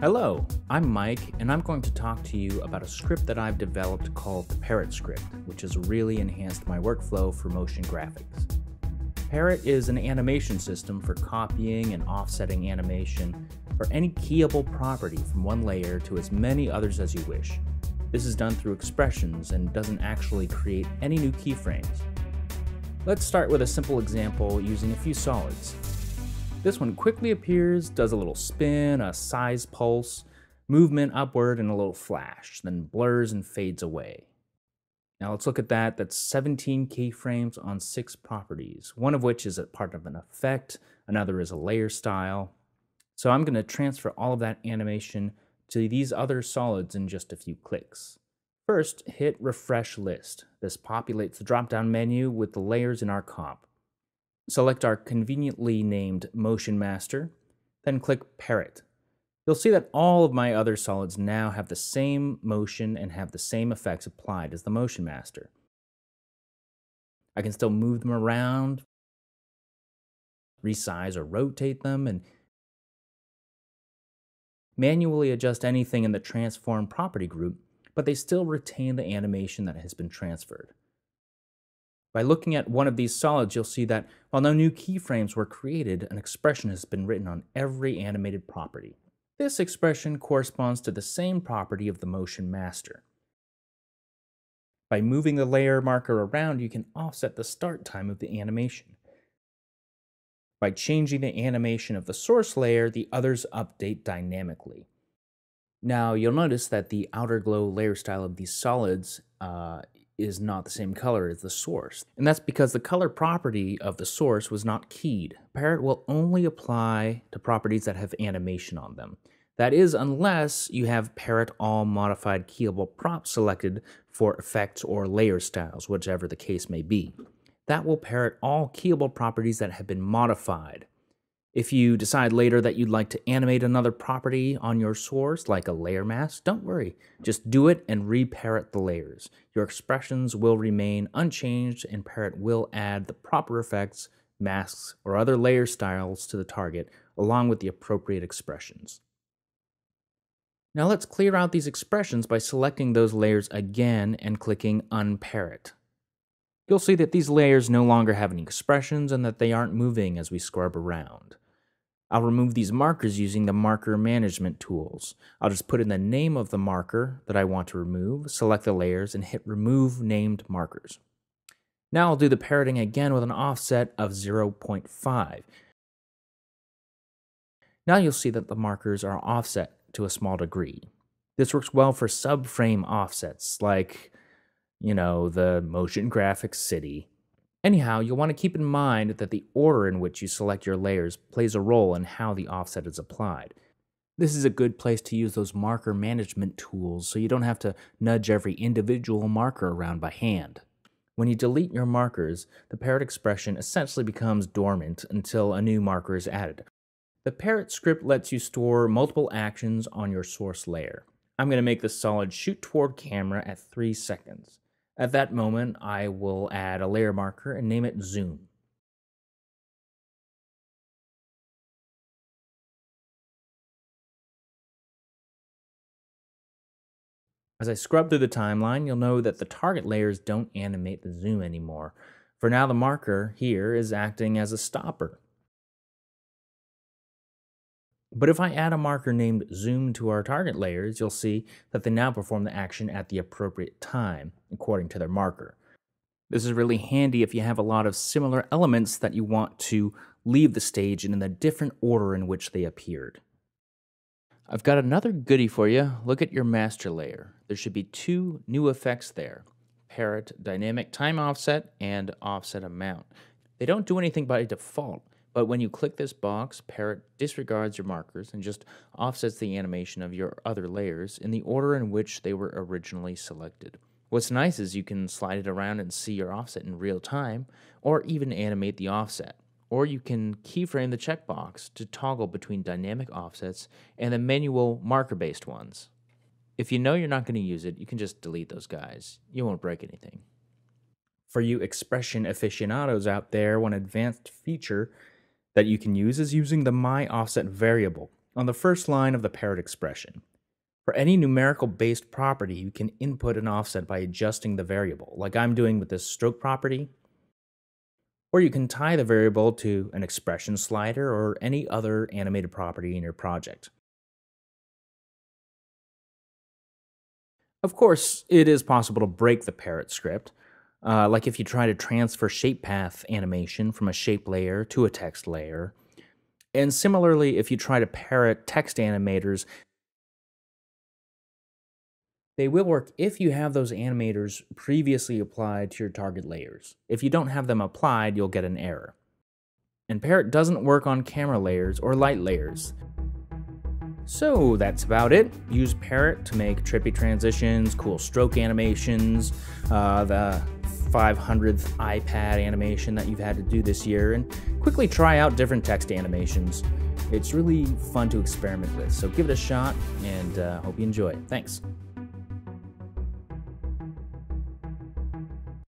Hello, I'm Mike, and I'm going to talk to you about a script that I've developed called the Parrot script, which has really enhanced my workflow for motion graphics. Parrot is an animation system for copying and offsetting animation for any keyable property from one layer to as many others as you wish. This is done through expressions and doesn't actually create any new keyframes. Let's start with a simple example using a few solids. This one quickly appears, does a little spin, a size pulse, movement upward, and a little flash, then blurs and fades away. Now let's look at that. That's 17 keyframes on six properties, one of which is a part of an effect, another is a layer style. So I'm going to transfer all of that animation to these other solids in just a few clicks. First, hit Refresh List. This populates the drop-down menu with the layers in our comp. Select our conveniently named Motion Master, then click Parrot. You'll see that all of my other solids now have the same motion and have the same effects applied as the Motion Master. I can still move them around, resize or rotate them, and manually adjust anything in the transform property group, but they still retain the animation that has been transferred. By looking at one of these solids, you'll see that while no new keyframes were created, an expression has been written on every animated property. This expression corresponds to the same property of the motion master. By moving the layer marker around, you can offset the start time of the animation. By changing the animation of the source layer, the others update dynamically. Now, you'll notice that the outer glow layer style of these solids uh, is not the same color as the source. And that's because the color property of the source was not keyed. Parrot will only apply to properties that have animation on them. That is, unless you have Parrot all modified keyable props selected for effects or layer styles, whichever the case may be. That will parrot all keyable properties that have been modified. If you decide later that you'd like to animate another property on your source, like a layer mask, don't worry. Just do it and re-parrot the layers. Your expressions will remain unchanged and Parrot will add the proper effects, masks, or other layer styles to the target, along with the appropriate expressions. Now let's clear out these expressions by selecting those layers again and clicking Unparrot. You'll see that these layers no longer have any expressions and that they aren't moving as we scrub around. I'll remove these markers using the marker management tools. I'll just put in the name of the marker that I want to remove, select the layers, and hit remove named markers. Now I'll do the parroting again with an offset of 0.5. Now you'll see that the markers are offset to a small degree. This works well for subframe offsets like, you know, the motion graphics city Anyhow, you'll want to keep in mind that the order in which you select your layers plays a role in how the offset is applied. This is a good place to use those marker management tools so you don't have to nudge every individual marker around by hand. When you delete your markers, the parrot expression essentially becomes dormant until a new marker is added. The parrot script lets you store multiple actions on your source layer. I'm going to make the solid shoot toward camera at 3 seconds. At that moment, I will add a layer marker and name it zoom. As I scrub through the timeline, you'll know that the target layers don't animate the zoom anymore. For now, the marker here is acting as a stopper. But if I add a marker named zoom to our target layers, you'll see that they now perform the action at the appropriate time, according to their marker. This is really handy if you have a lot of similar elements that you want to leave the stage in the different order in which they appeared. I've got another goodie for you. Look at your master layer. There should be two new effects there. Parrot Dynamic Time Offset and Offset Amount. They don't do anything by default, but when you click this box, Parrot disregards your markers and just offsets the animation of your other layers in the order in which they were originally selected. What's nice is you can slide it around and see your offset in real time, or even animate the offset. Or you can keyframe the checkbox to toggle between dynamic offsets and the manual marker-based ones. If you know you're not going to use it, you can just delete those guys. You won't break anything. For you expression aficionados out there, one advanced feature that you can use is using the my offset variable. on the first line of the parrot expression. For any numerical based property, you can input an offset by adjusting the variable, like I'm doing with this stroke property. Or you can tie the variable to an expression slider or any other animated property in your project. Of course, it is possible to break the parrot script, uh, like if you try to transfer shape path animation from a shape layer to a text layer. And similarly, if you try to parrot text animators, they will work if you have those animators previously applied to your target layers. If you don't have them applied, you'll get an error. And Parrot doesn't work on camera layers or light layers. So that's about it. Use Parrot to make trippy transitions, cool stroke animations, uh, the 500th iPad animation that you've had to do this year, and quickly try out different text animations. It's really fun to experiment with, so give it a shot and uh, hope you enjoy. Thanks.